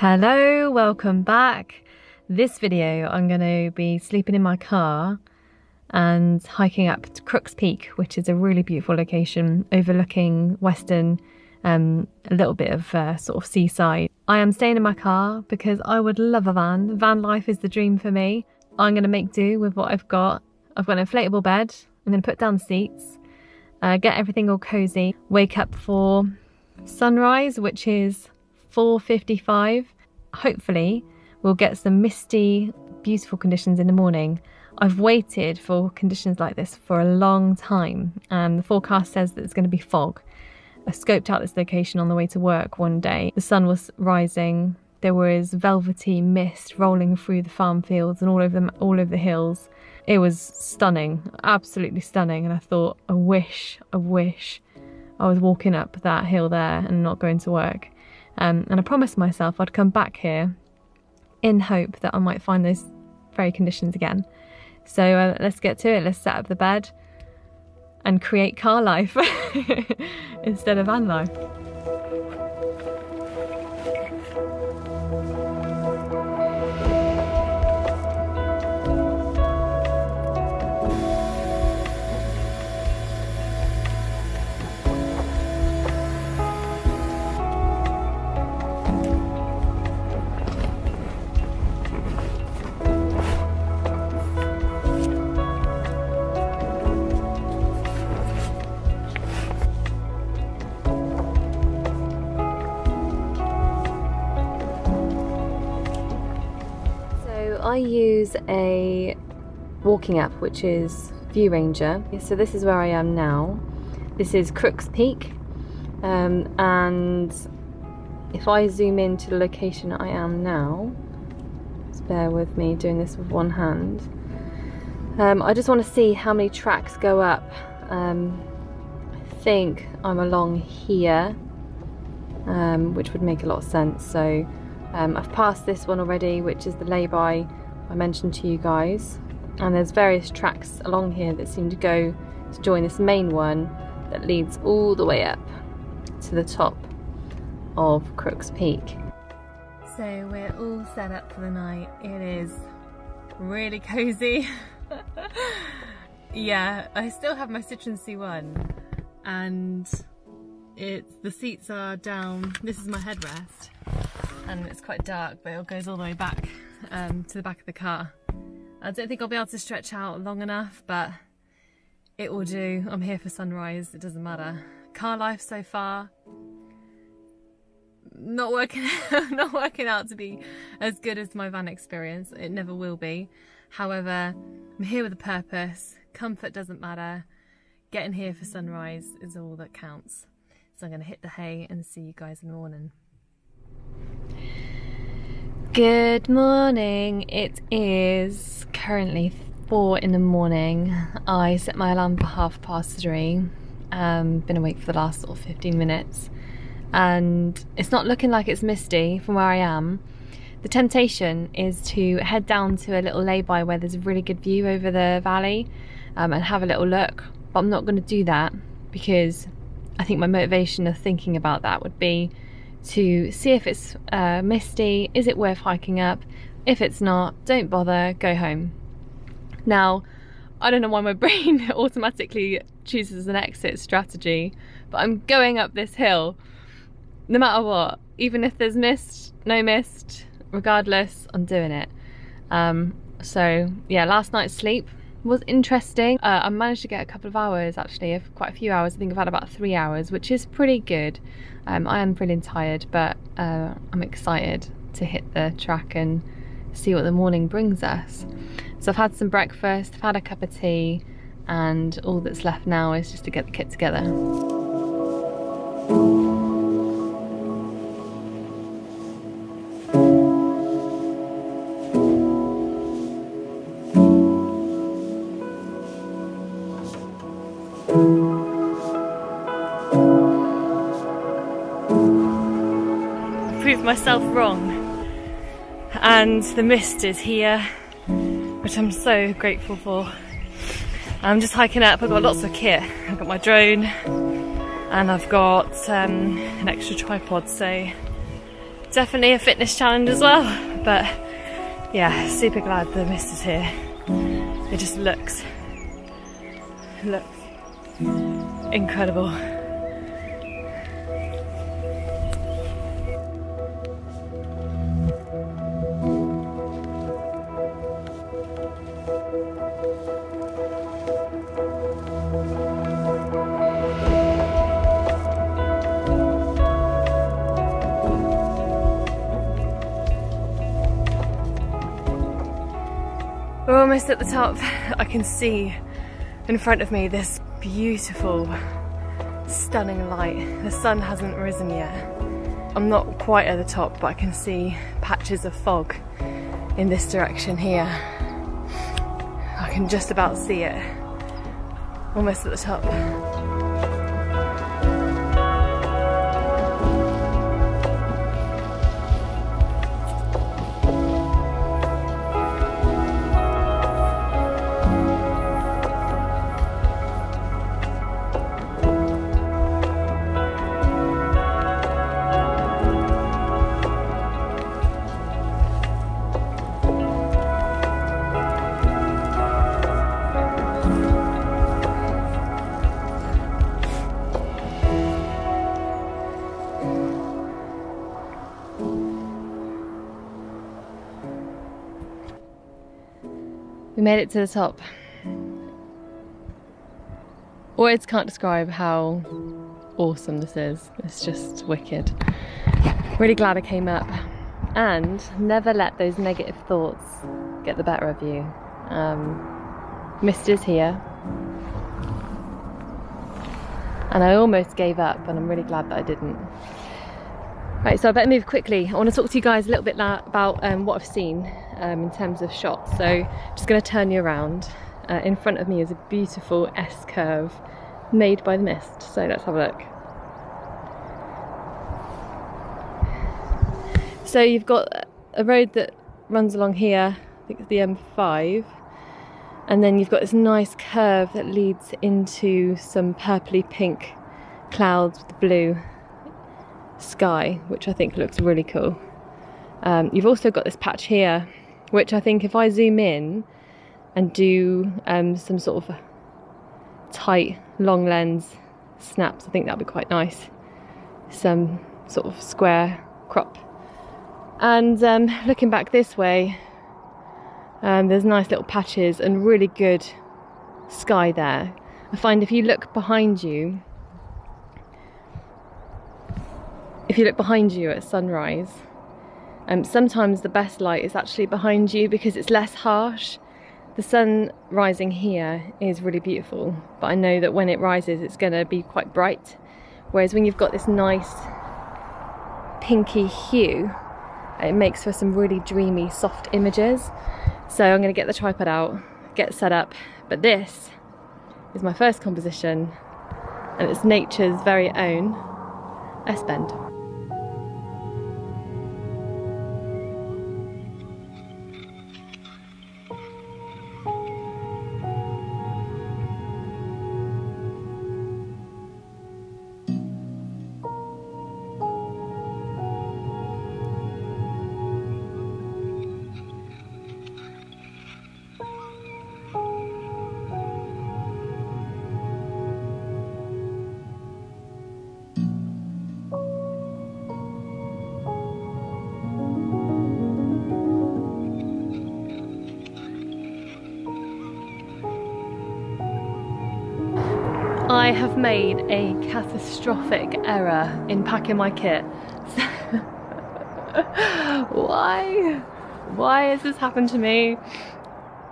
Hello, welcome back. This video I'm going to be sleeping in my car and hiking up to Crooks Peak, which is a really beautiful location overlooking Weston, um, a little bit of uh, sort of seaside. I am staying in my car because I would love a van. Van life is the dream for me. I'm going to make do with what I've got. I've got an inflatable bed. I'm going to put down seats, uh, get everything all cozy, wake up for sunrise, which is 4.55. Hopefully we'll get some misty, beautiful conditions in the morning. I've waited for conditions like this for a long time and the forecast says that it's going to be fog. I scoped out this location on the way to work one day. The sun was rising. There was velvety mist rolling through the farm fields and all over the, all over the hills. It was stunning, absolutely stunning. And I thought, I wish, I wish I was walking up that hill there and not going to work. Um, and I promised myself I'd come back here in hope that I might find those very conditions again. So uh, let's get to it. Let's set up the bed and create car life instead of van life. Use a walking app which is View Ranger. So this is where I am now. This is Crooks Peak um, and if I zoom in to the location I am now, just bear with me doing this with one hand. Um, I just want to see how many tracks go up. Um, I think I'm along here, um, which would make a lot of sense. So um, I've passed this one already, which is the lay-by I mentioned to you guys. And there's various tracks along here that seem to go to join this main one that leads all the way up to the top of Crooks Peak. So we're all set up for the night. It is really cozy. yeah, I still have my Citroen C1 and it's the seats are down. This is my headrest and it's quite dark but it goes all the way back um, to the back of the car. I don't think I'll be able to stretch out long enough, but it will do. I'm here for sunrise, it doesn't matter. Car life so far, not working, not working out to be as good as my van experience. It never will be. However, I'm here with a purpose. Comfort doesn't matter. Getting here for sunrise is all that counts. So I'm going to hit the hay and see you guys in the morning. Good morning. It is currently four in the morning. I set my alarm for half past three. Um, been awake for the last sort of 15 minutes and it's not looking like it's misty from where I am. The temptation is to head down to a little lay-by where there's a really good view over the valley um, and have a little look, but I'm not going to do that because I think my motivation of thinking about that would be to see if it's uh, misty, is it worth hiking up? If it's not, don't bother, go home. Now, I don't know why my brain automatically chooses an exit strategy, but I'm going up this hill no matter what, even if there's mist, no mist, regardless, I'm doing it. Um, so yeah, last night's sleep was interesting. Uh, I managed to get a couple of hours actually, quite a few hours. I think I've had about three hours, which is pretty good. Um, I am feeling tired, but uh, I'm excited to hit the track and see what the morning brings us. So I've had some breakfast, I've had a cup of tea, and all that's left now is just to get the kit together. Myself wrong and the mist is here which I'm so grateful for. I'm just hiking up, I've got lots of kit. I've got my drone and I've got um, an extra tripod so definitely a fitness challenge as well. But yeah, super glad the mist is here. It just looks, looks incredible. Almost at the top. I can see in front of me this beautiful, stunning light. The sun hasn't risen yet. I'm not quite at the top, but I can see patches of fog in this direction here. I can just about see it. Almost at the top. Made it to the top. Words can't describe how awesome this is. It's just wicked. Really glad I came up. And never let those negative thoughts get the better of you. Um, mist is here. And I almost gave up and I'm really glad that I didn't. Right, so I better move quickly. I want to talk to you guys a little bit about um, what I've seen um, in terms of shots. So I'm just going to turn you around. Uh, in front of me is a beautiful S-curve made by the mist. So let's have a look. So you've got a road that runs along here, I think it's the M5, and then you've got this nice curve that leads into some purpley pink clouds with blue sky, which I think looks really cool. Um, you've also got this patch here, which I think if I zoom in and do um, some sort of tight long lens snaps, I think that'd be quite nice. Some sort of square crop. And um, looking back this way, um, there's nice little patches and really good sky there. I find if you look behind you, if you look behind you at sunrise, um, sometimes the best light is actually behind you because it's less harsh. The sun rising here is really beautiful, but I know that when it rises it's going to be quite bright. Whereas when you've got this nice pinky hue, it makes for some really dreamy, soft images. So I'm going to get the tripod out, get set up, but this is my first composition and it's nature's very own S-Bend. I have made a catastrophic error in packing my kit. Why? Why has this happened to me?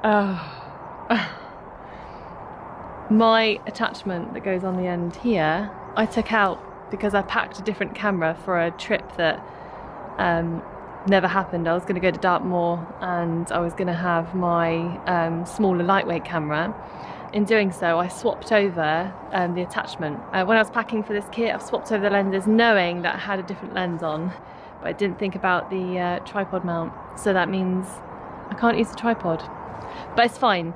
Oh. my attachment that goes on the end here, I took out because I packed a different camera for a trip that um, never happened. I was going to go to Dartmoor and I was going to have my um, smaller lightweight camera in doing so, I swapped over um, the attachment. Uh, when I was packing for this kit, I've swapped over the lenses knowing that I had a different lens on, but I didn't think about the uh, tripod mount. So that means I can't use the tripod. But it's fine.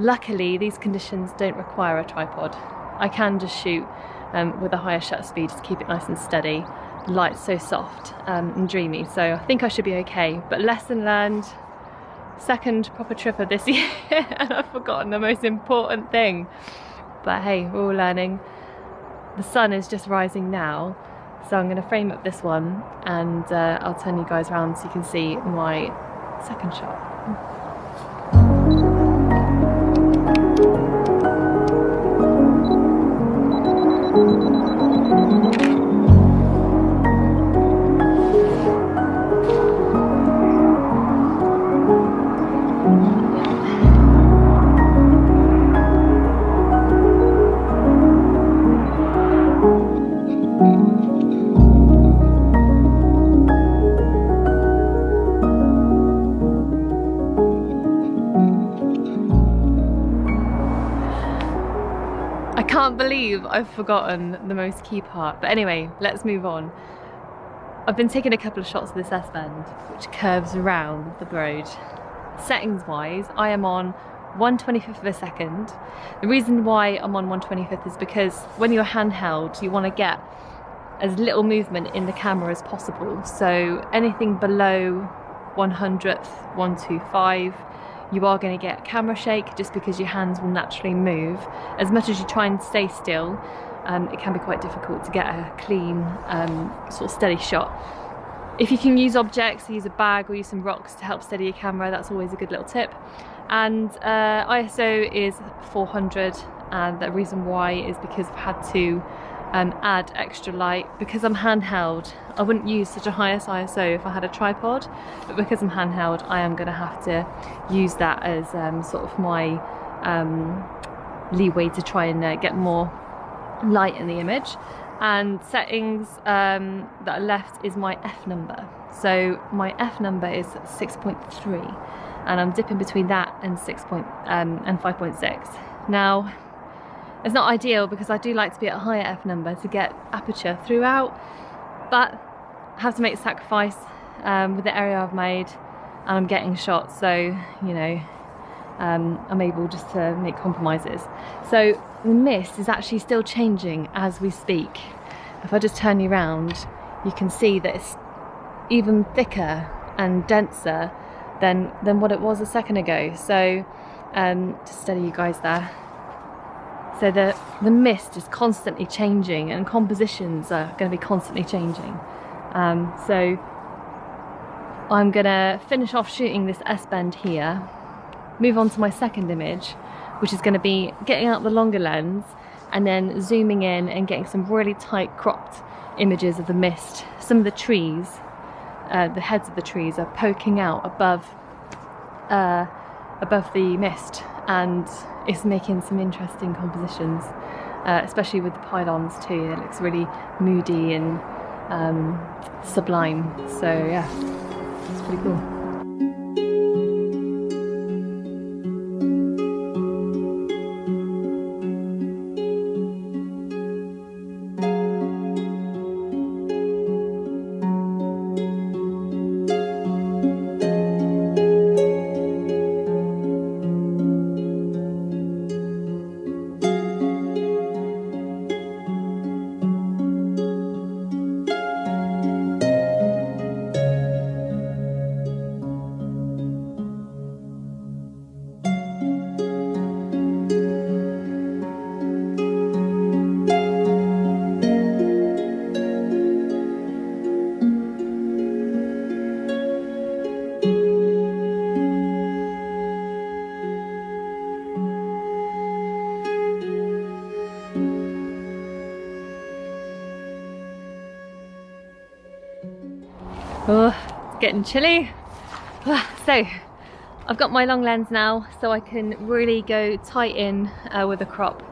Luckily, these conditions don't require a tripod. I can just shoot um, with a higher shutter speed to keep it nice and steady. light's so soft um, and dreamy. So I think I should be okay. But lesson learned, second proper trip of this year and I've forgotten the most important thing. But hey, we're all learning. The sun is just rising now. So I'm going to frame up this one and uh, I'll turn you guys around so you can see my second shot. Believe I've forgotten the most key part. But anyway, let's move on. I've been taking a couple of shots of this S-bend, which curves around the road. Settings wise, I am on 125th of a second. The reason why I'm on 125th is because when you're handheld, you want to get as little movement in the camera as possible. So anything below 100th, 125, you are going to get camera shake just because your hands will naturally move. As much as you try and stay still, um, it can be quite difficult to get a clean, um, sort of steady shot. If you can use objects, use a bag or use some rocks to help steady your camera, that's always a good little tip. And uh, ISO is 400 and the reason why is because I've had to um, add extra light. Because I'm handheld, I wouldn't use such a high ISO if I had a tripod, but because I'm handheld, I am going to have to use that as um, sort of my um, leeway to try and uh, get more light in the image. And settings um, that are left is my F number. So my F number is 6.3 and I'm dipping between that and 6 um, and 5.6. Now, it's not ideal because I do like to be at a higher f number to get aperture throughout, but I have to make sacrifice um, with the area I've made and I'm getting shots, so, you know, um, I'm able just to make compromises. So the mist is actually still changing as we speak. If I just turn you around, you can see that it's even thicker and denser than, than what it was a second ago. So um, to steady you guys there, so the, the mist is constantly changing and compositions are going to be constantly changing. Um, so I'm going to finish off shooting this S-bend here, move on to my second image, which is going to be getting out the longer lens and then zooming in and getting some really tight cropped images of the mist. Some of the trees, uh, the heads of the trees are poking out above, uh, above the mist and it's making some interesting compositions, uh, especially with the pylons too. It looks really moody and um, sublime. So yeah, it's pretty cool. Getting chilly. So, I've got my long lens now, so I can really go tight in uh, with a crop,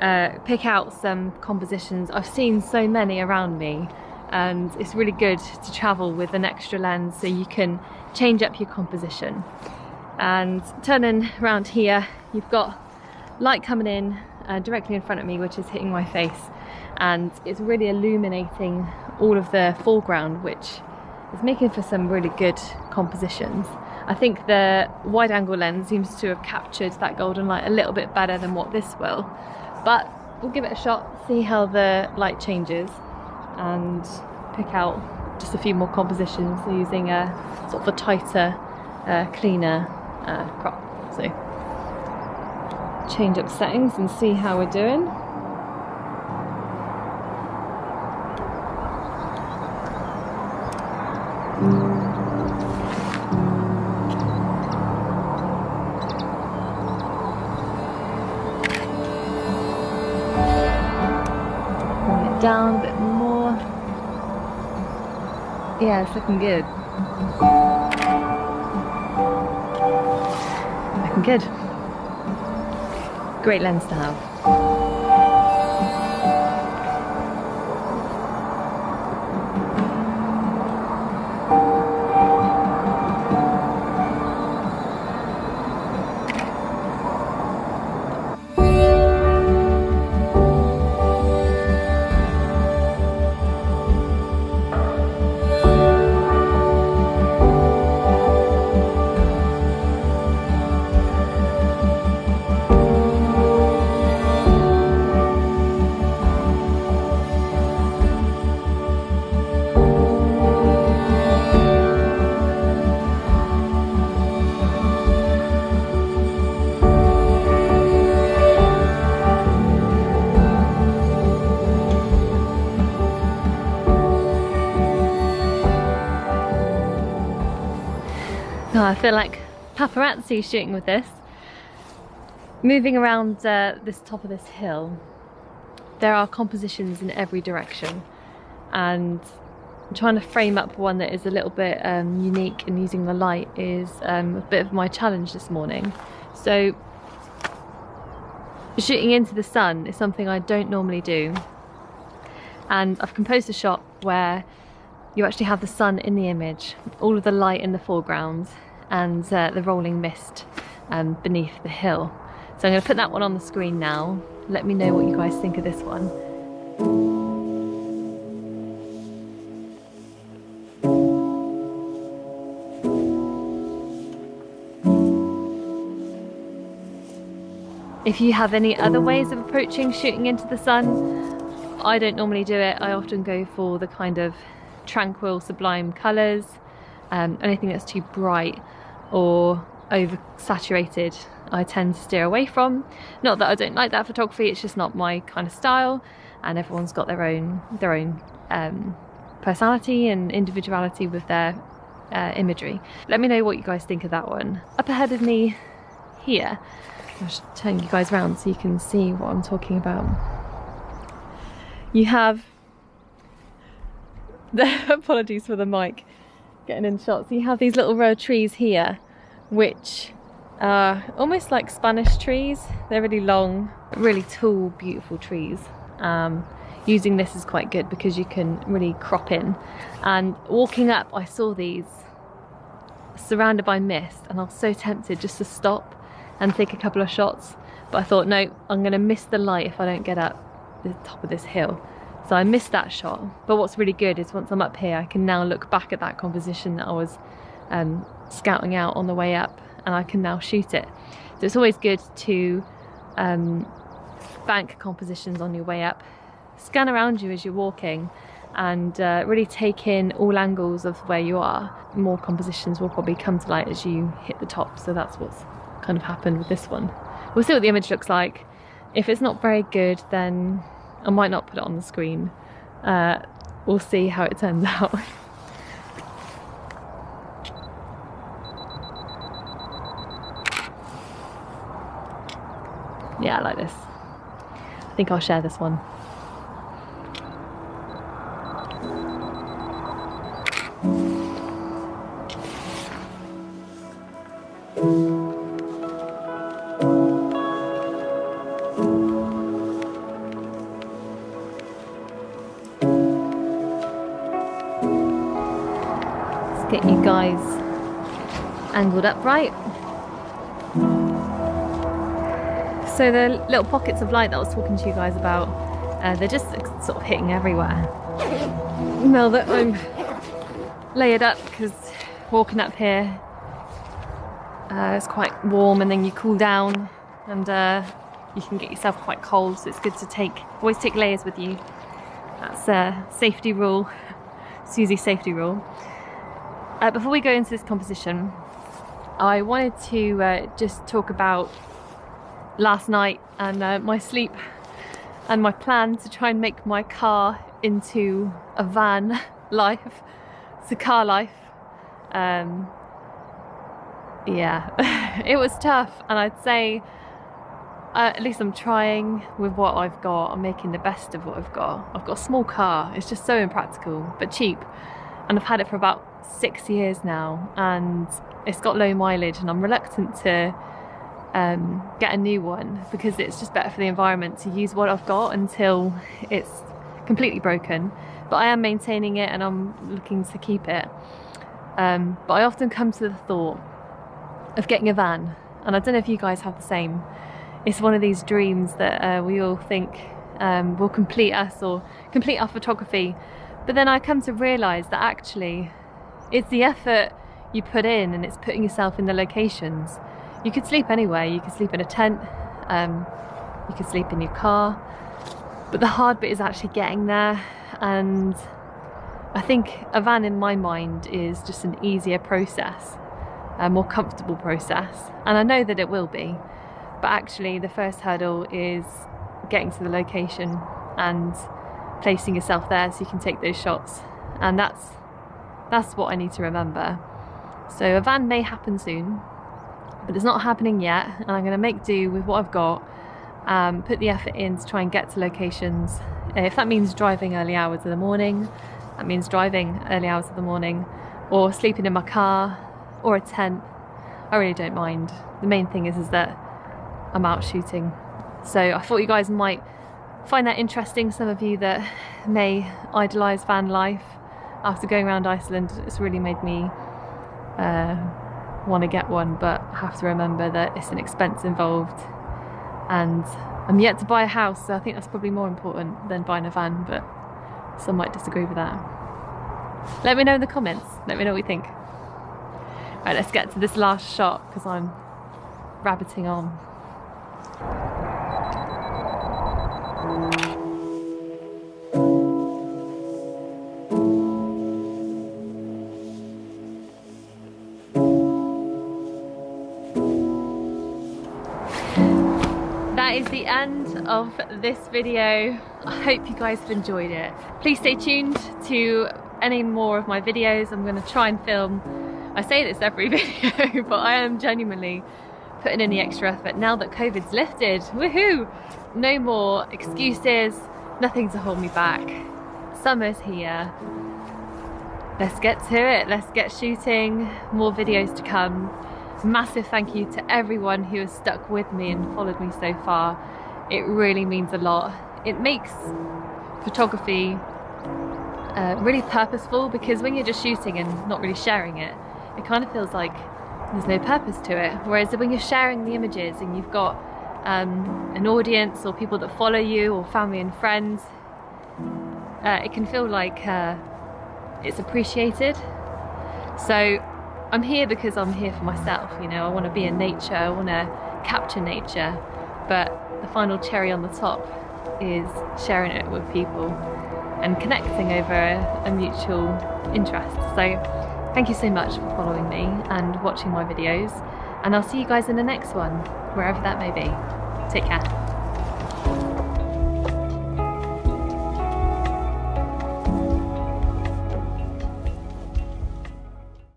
uh, pick out some compositions. I've seen so many around me, and it's really good to travel with an extra lens so you can change up your composition. And turning around here, you've got light coming in uh, directly in front of me, which is hitting my face, and it's really illuminating all of the foreground, which it's making for some really good compositions. I think the wide angle lens seems to have captured that golden light a little bit better than what this will. But we'll give it a shot, see how the light changes and pick out just a few more compositions using a sort of a tighter, uh, cleaner uh, crop. So change up settings and see how we're doing. It's looking good. Looking good. Great lens to have. Oh, I feel like paparazzi shooting with this. Moving around uh, this top of this hill, there are compositions in every direction and I'm trying to frame up one that is a little bit um, unique and using the light is um, a bit of my challenge this morning. So shooting into the sun is something I don't normally do and I've composed a shot where you actually have the sun in the image, all of the light in the foreground and uh, the rolling mist um, beneath the hill. So I'm going to put that one on the screen now. Let me know what you guys think of this one. If you have any other ways of approaching shooting into the sun, I don't normally do it. I often go for the kind of tranquil, sublime colours. Um, anything that's too bright or over saturated I tend to steer away from. Not that I don't like that photography, it's just not my kind of style and everyone's got their own their own um, personality and individuality with their uh, imagery. Let me know what you guys think of that one. Up ahead of me here, I should turn you guys around so you can see what I'm talking about. You have apologies for the mic getting in shots. You have these little row of trees here, which are almost like Spanish trees. They're really long, really tall, beautiful trees. Um, using this is quite good because you can really crop in. And walking up, I saw these surrounded by mist and I was so tempted just to stop and take a couple of shots. But I thought, no, I'm gonna miss the light if I don't get up the top of this hill. So I missed that shot. But what's really good is once I'm up here, I can now look back at that composition that I was um, scouting out on the way up and I can now shoot it. So it's always good to um, bank compositions on your way up, scan around you as you're walking and uh, really take in all angles of where you are. More compositions will probably come to light as you hit the top. So that's what's kind of happened with this one. We'll see what the image looks like. If it's not very good, then I might not put it on the screen. Uh, we'll see how it turns out. yeah, I like this. I think I'll share this one. Angled upright. So the little pockets of light that I was talking to you guys about, uh, they're just sort of hitting everywhere. Now that I'm layered up, because walking up here uh, it's quite warm and then you cool down and uh, you can get yourself quite cold so it's good to take always take layers with you that's a safety rule Susie safety rule. Uh, before we go into this composition, I wanted to uh, just talk about last night and uh, my sleep and my plan to try and make my car into a van life. It's a car life. Um, yeah, it was tough, and I'd say uh, at least I'm trying with what I've got. I'm making the best of what I've got. I've got a small car. It's just so impractical, but cheap, and I've had it for about six years now, and it's got low mileage, and I'm reluctant to um, get a new one because it's just better for the environment to use what I've got until it's completely broken. But I am maintaining it, and I'm looking to keep it. Um, but I often come to the thought of getting a van, and I don't know if you guys have the same. It's one of these dreams that uh, we all think um, will complete us or complete our photography. But then I come to realise that actually it's the effort you put in and it's putting yourself in the locations. You could sleep anywhere, you could sleep in a tent, um, you could sleep in your car, but the hard bit is actually getting there. And I think a van in my mind is just an easier process a more comfortable process. And I know that it will be, but actually the first hurdle is getting to the location and placing yourself there so you can take those shots. And that's that's what I need to remember. So a van may happen soon, but it's not happening yet, and I'm going to make do with what I've got. Um, put the effort in to try and get to locations. If that means driving early hours of the morning, that means driving early hours of the morning, or sleeping in my car, or a tent. I really don't mind. The main thing is, is that I'm out shooting. So I thought you guys might find that interesting. Some of you that may idolise van life after going around Iceland, it's really made me uh, want to get one, but I have to remember that it's an expense involved. And I'm yet to buy a house, so I think that's probably more important than buying a van, but some might disagree with that. Let me know in the comments. Let me know what you think. Right, let's get to this last shot because I'm rabbiting on. That is the end of this video. I hope you guys have enjoyed it. Please stay tuned to any more of my videos. I'm going to try and film I say this every video, but I am genuinely putting in the extra effort now that COVID's lifted. Woohoo! No more excuses, nothing to hold me back. Summer's here. Let's get to it, let's get shooting, more videos to come. Massive thank you to everyone who has stuck with me and followed me so far. It really means a lot. It makes photography uh, really purposeful because when you're just shooting and not really sharing it, it kind of feels like there's no purpose to it. Whereas when you're sharing the images and you've got um, an audience or people that follow you or family and friends, uh, it can feel like uh, it's appreciated. So I'm here because I'm here for myself, you know, I want to be in nature, I want to capture nature, but the final cherry on the top is sharing it with people and connecting over a, a mutual interest. So Thank you so much for following me and watching my videos and I'll see you guys in the next one, wherever that may be. Take care.